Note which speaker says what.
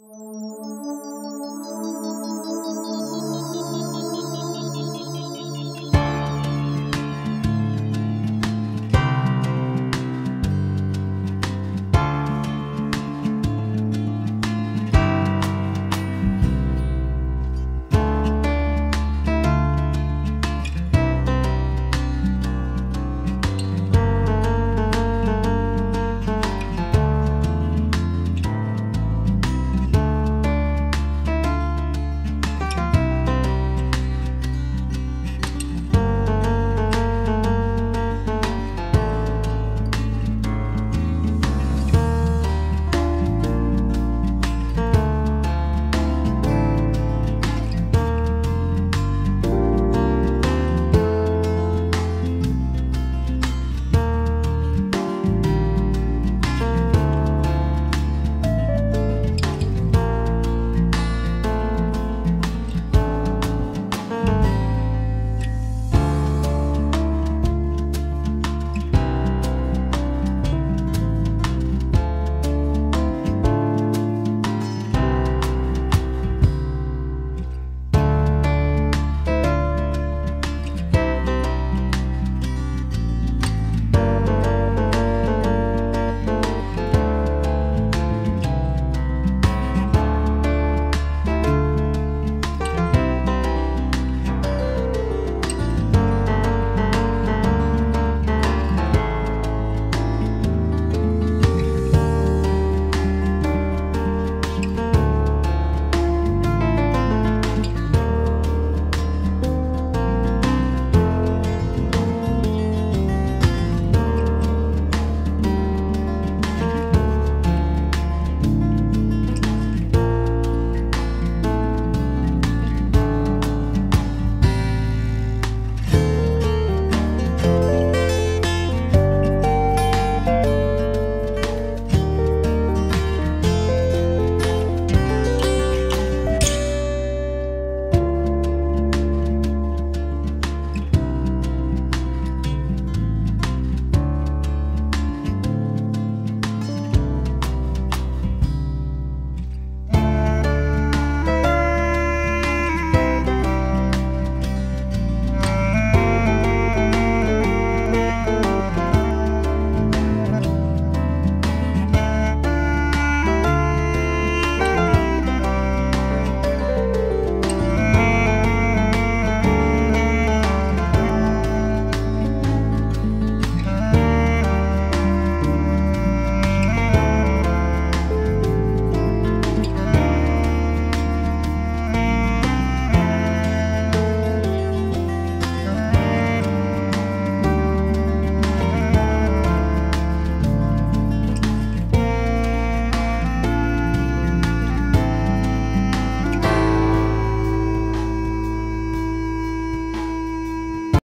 Speaker 1: Música